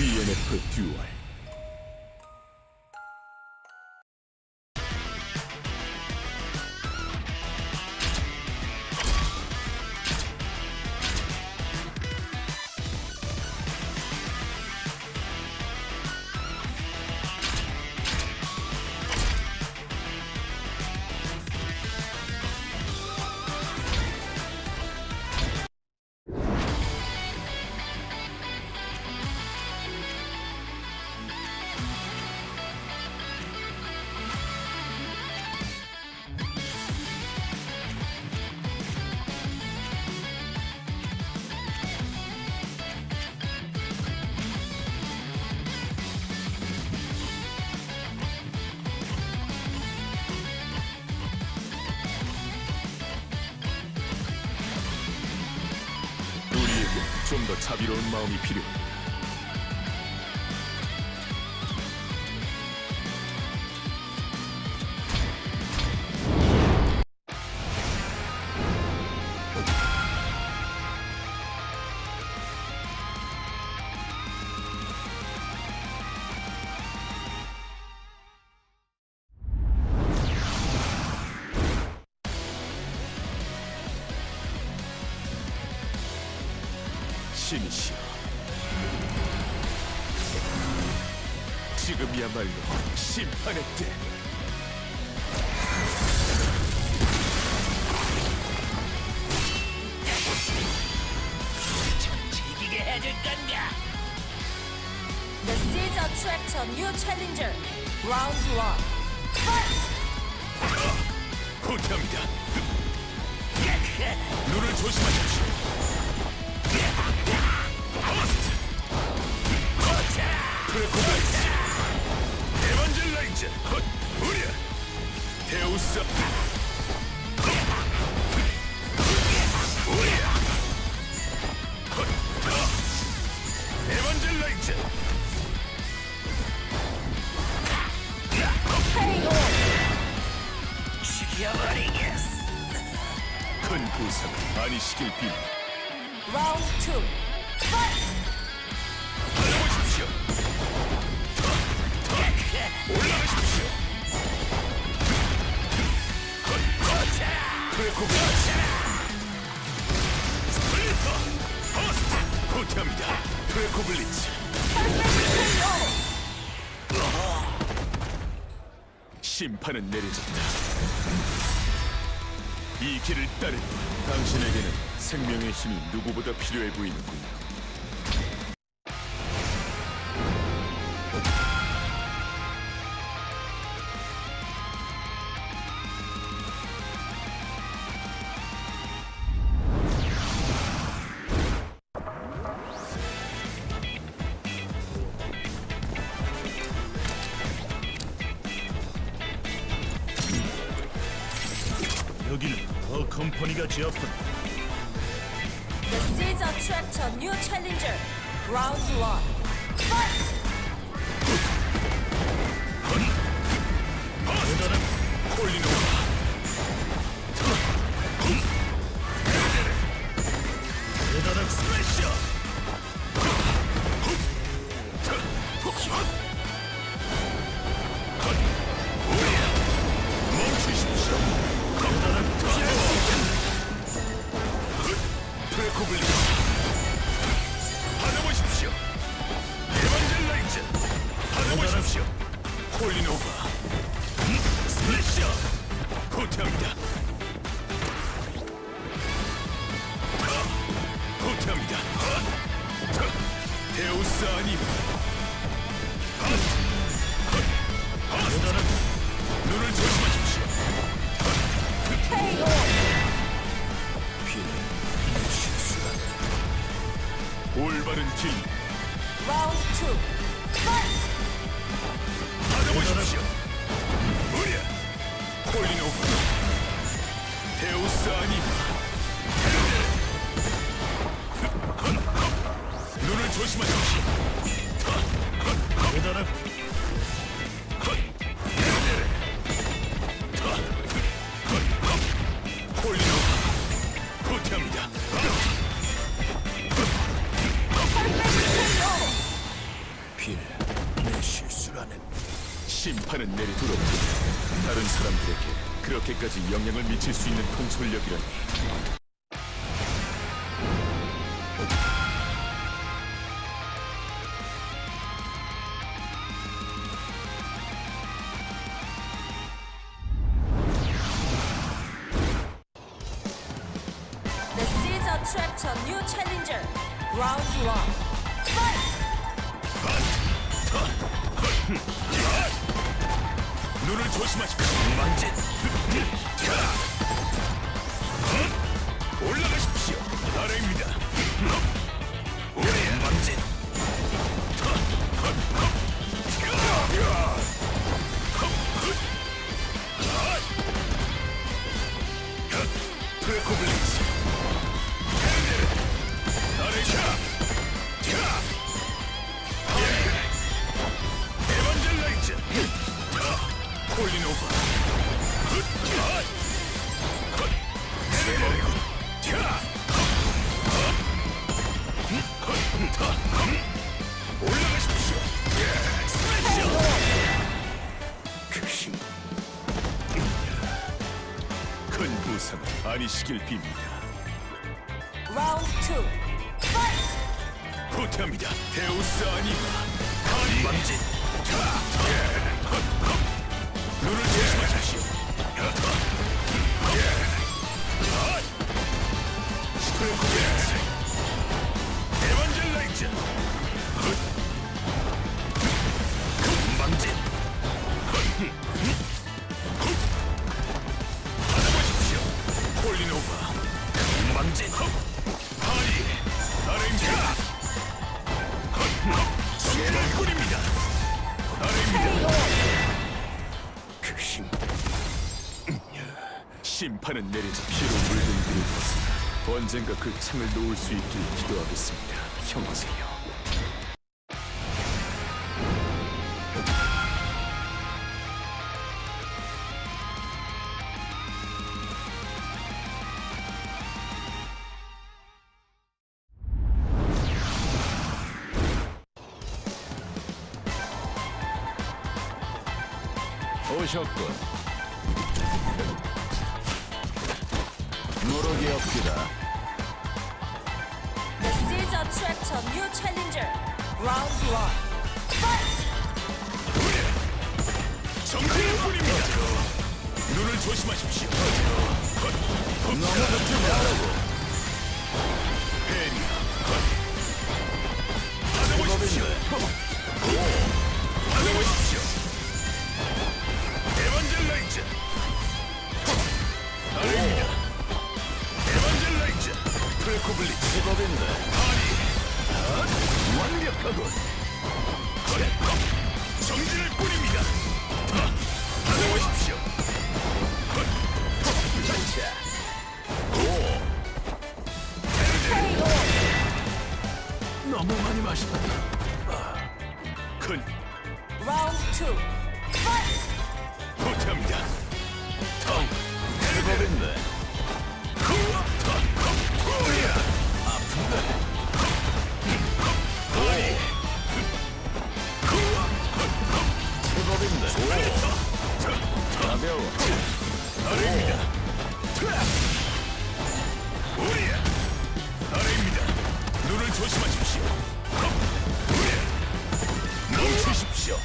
DNF 듀얼 좀 더 자비로운 마음이 필요해 This is attract a new challenger. Round one. Fight! 후퇴합니다 눈을 조심하십시오 프레코블레이스 에반젤라이즈 헛 우리야 데우스 빌 Round two. Fight! 받아보십시오. 올라가십시오. 프레코블레이스 스플리터 버스트 후퇴합니다. 프레코블리츠. 심판은 내려졌다. 이 길을 따르 당신에게는 생명의 힘이 누구보다 필요해 보이는군요. 영향을 미칠 수 있는 통솔력이란 Medical 심판은 내려서 피로 물든 그의 것은 언젠가 그 창을 놓을 수 있길 기도하겠습니다, 형제여. Jokko. 조심하십시오. 멈추십시오.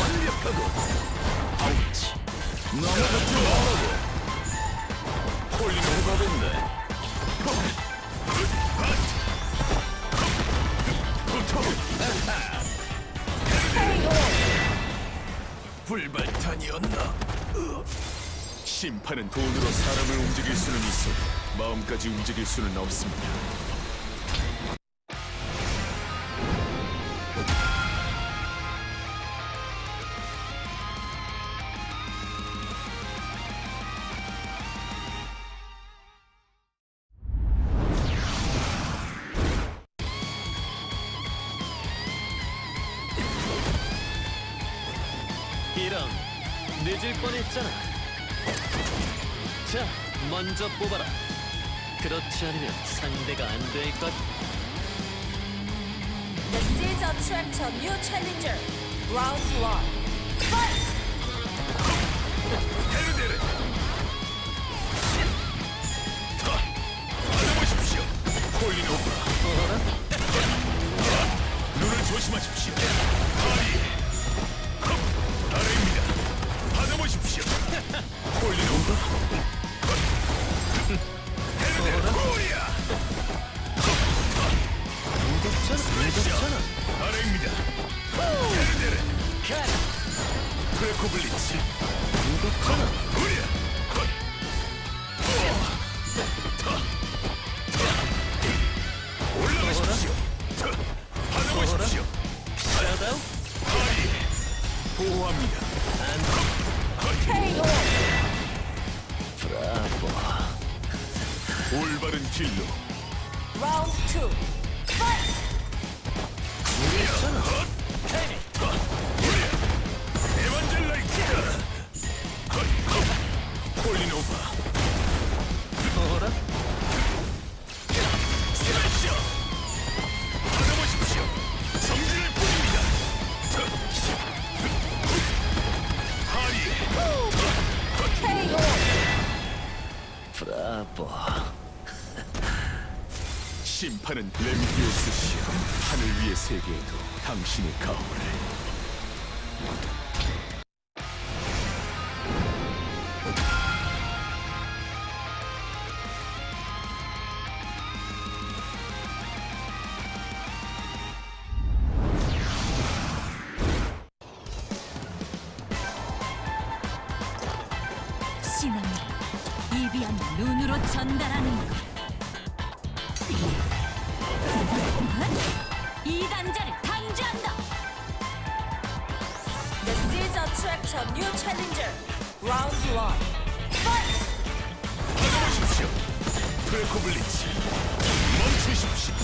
완벽하고! 아우치! 넘어갔 심판은 돈으로 사람을 움직일 수는 있어도 마음까지 움직일 수는 없습니다. 먼저 뽑아라. 그렇지 않으면 상대가 안 될 것. This is a trap to new challenger. Round 1 Fight! 헤르데르. 더. 받아보십시오. 콜린 오브라. 눈을 조심하십시오. 허리. 아래입니다. 받아보십시오. 콜린 오브라. 무덥잖아 아래입니다 컷 올라가십시오 타, 받아보십시오 보호합니다 KO! 올바른 길로 성질을 뿌립니다 하리 Bravo. 심판은 렘디오스 시여. 하늘 위의 세계에도 당신의 가호를 이 단자를 단죄한다. This is a new challenger. Round one. Fight! 받아보십시오 프레코블리츠 멈추십시오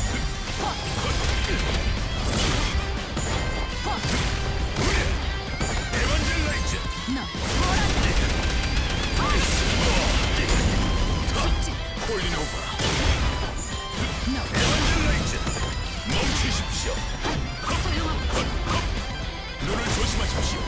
에반젤라이트 너 뭐란다. 폴리노바 눈을 조심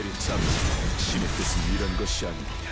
내리자고 신의 뜻은 이런 것이 아닙니다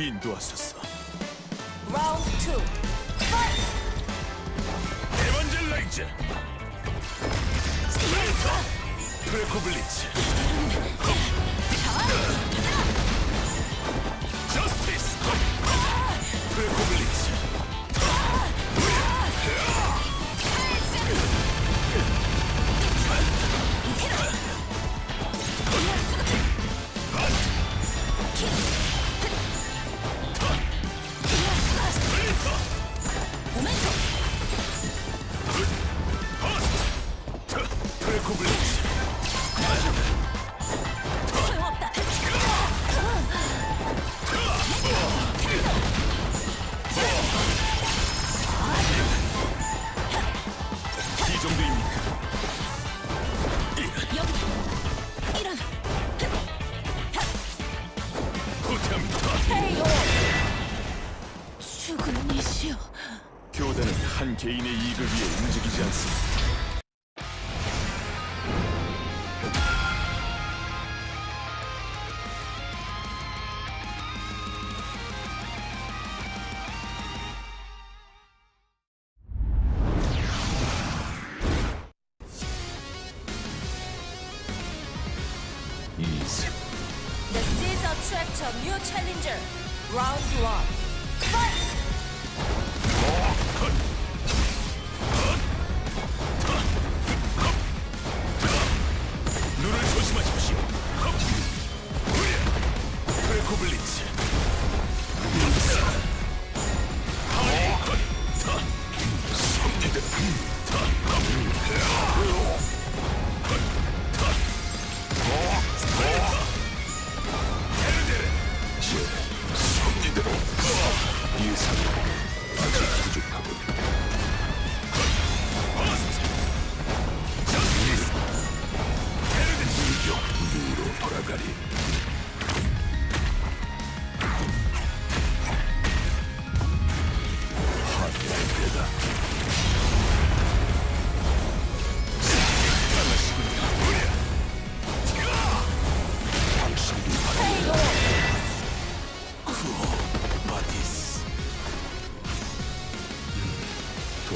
길로 인도하소 Round one. Fight!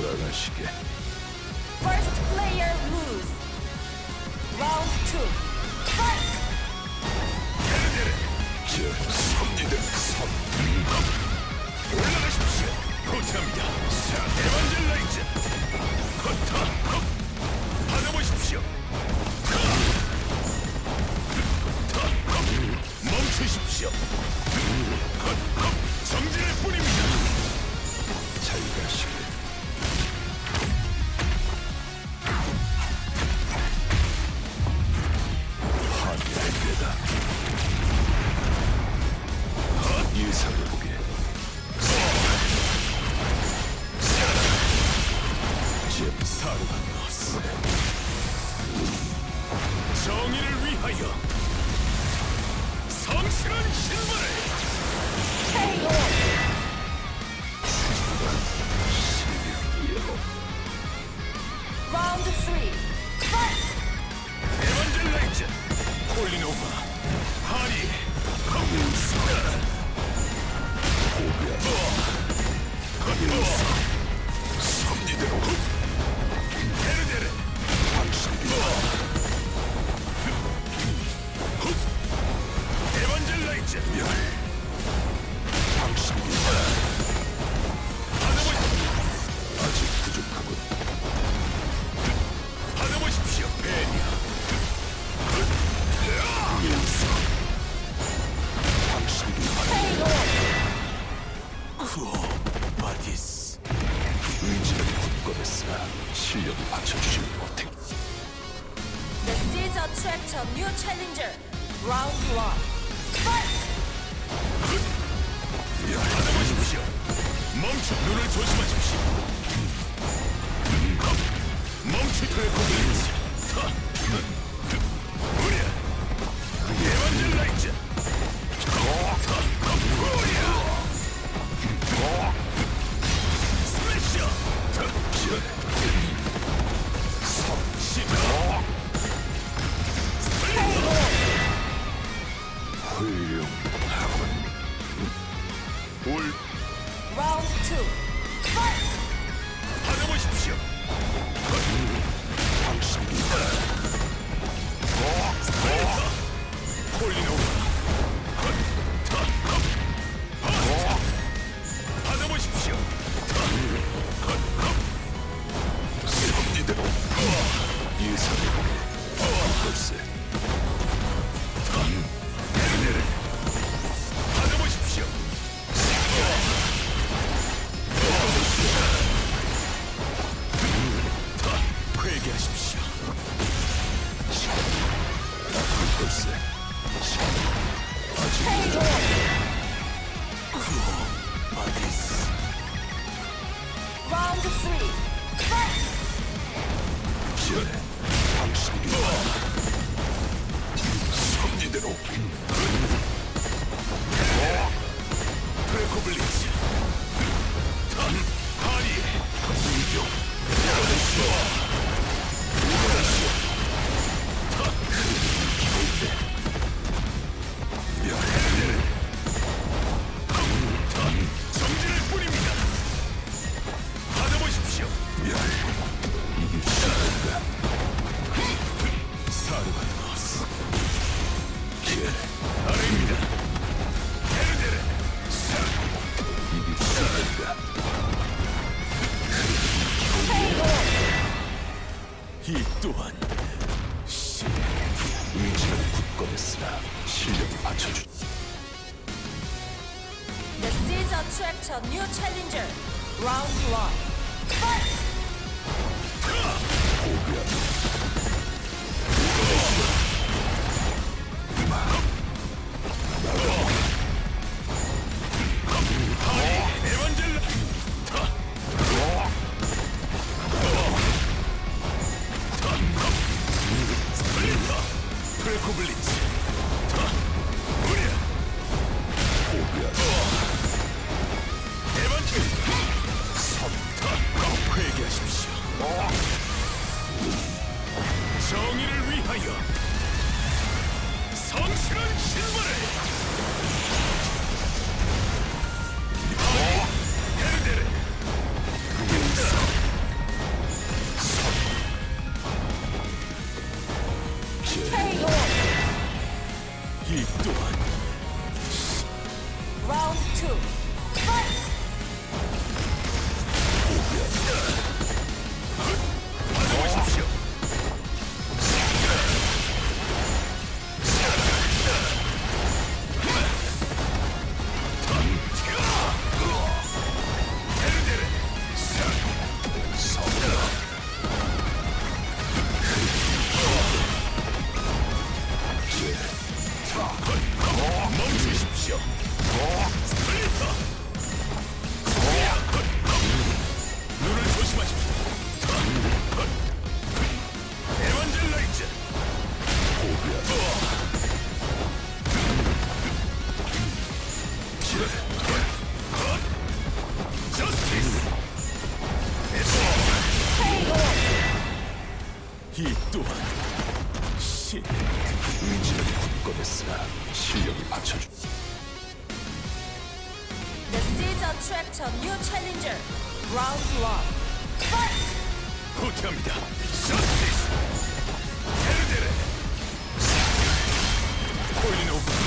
돌아가시게. First player lose. Round 2. Fight! 제 선지대 선민감 올라가십시오. 고참이다. 대반젤라이즈. 커터 받아보십시오. 멈추십시오. 정진할 뿐입니다. 자유가 식 over. 또한 씨 의지는 굳건했으나 실력이 받쳐주. This is a track to new challenger. Round one. Fight. 고귀한. Round two. 모르겠으나 실력이 받쳐주. The Caesar Tractor New Challenger Round One Fight! 후퇴합니다. 서스티스. 헤르데레. 코일린 오픈.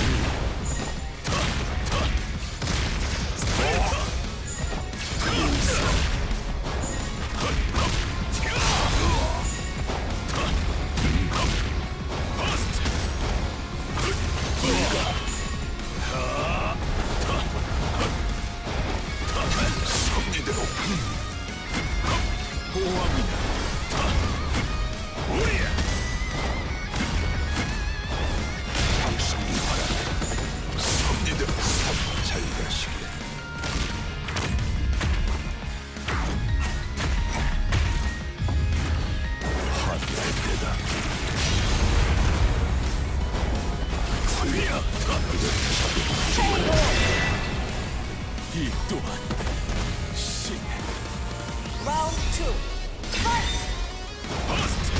Round two. Fight! First!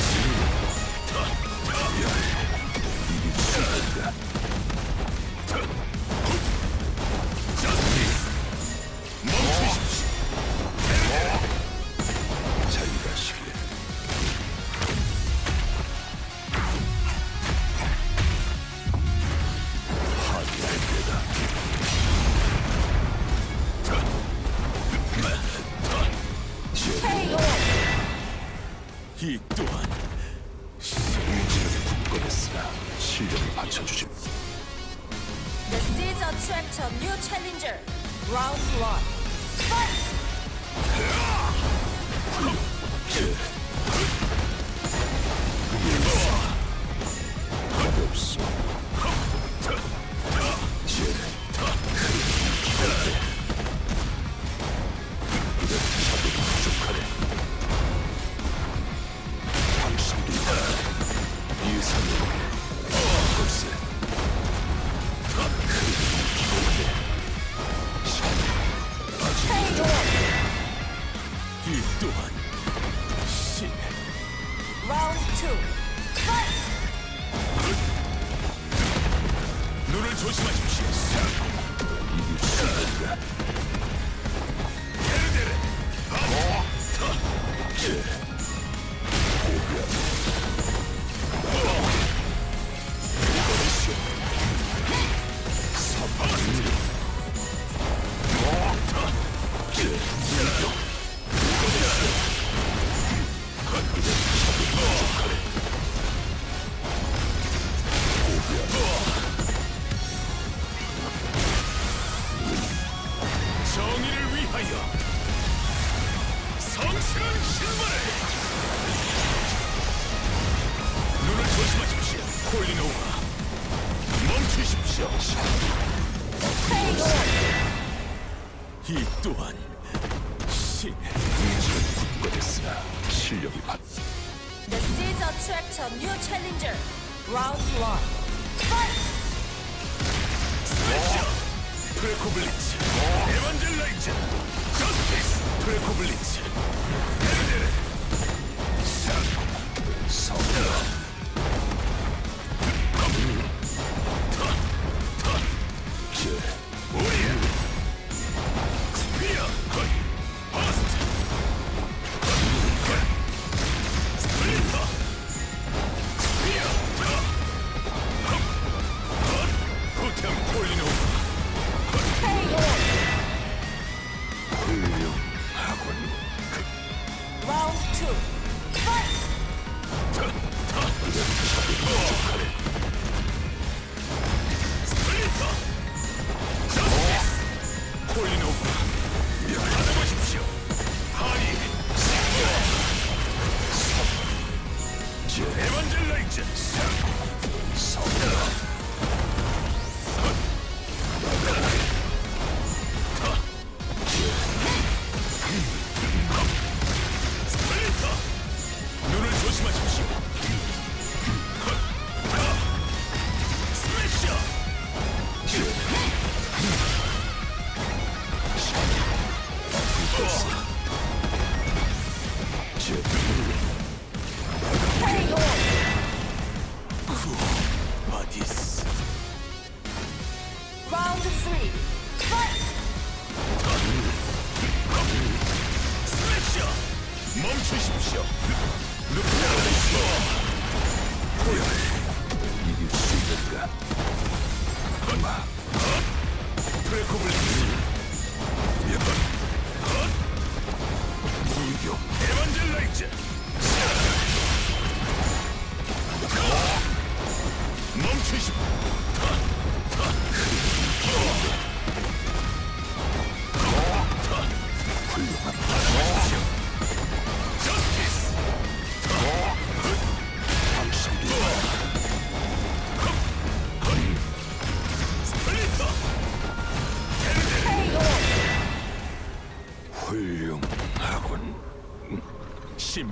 よいしょ。 주십시오. 이 또한 신의 국가됐으나 실력이 받. The seas attract a new challenger. Round one. Fight! 프레코블리츠 에반젤라이즈 저스티스 프레코블리츠 헤르데르 상 성.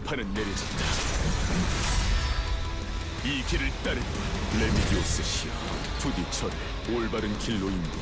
심판은 내려진다. 이 길을 따르는 레미디오스시여 부디 저를 올바른 길로 인도하소서.